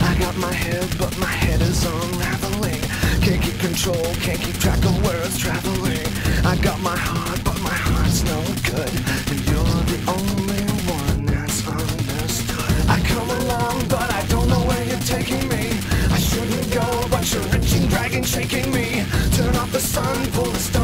I got my head, but my head is unraveling. Can't keep control, can't keep track of where it's traveling. I got my heart, but my heart's no good. And you're the only one that's understood. I come along, but I don't know where you're taking me. I shouldn't go, but you're reaching, dragging, shaking me. Turn off the sun, pull the stars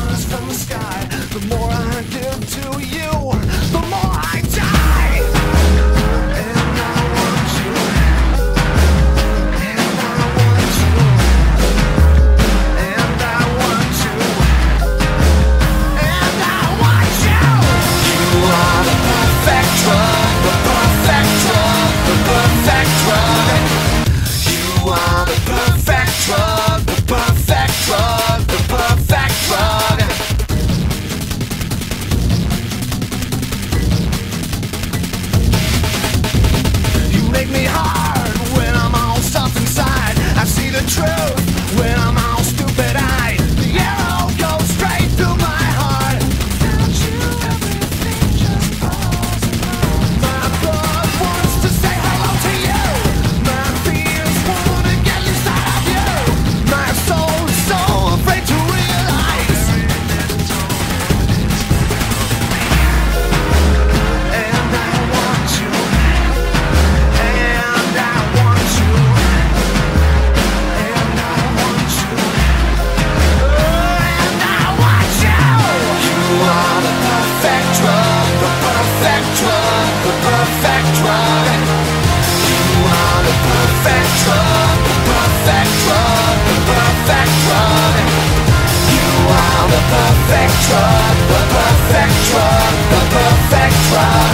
perfect drug, the perfect drug, the perfect drug.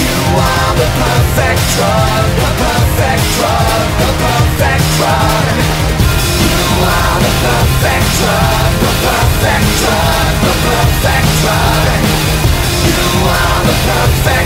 You are the perfect drug, the perfect drug, the perfect drug. You are the perfect drug, the perfect drug, the perfect drug. You are the perfect.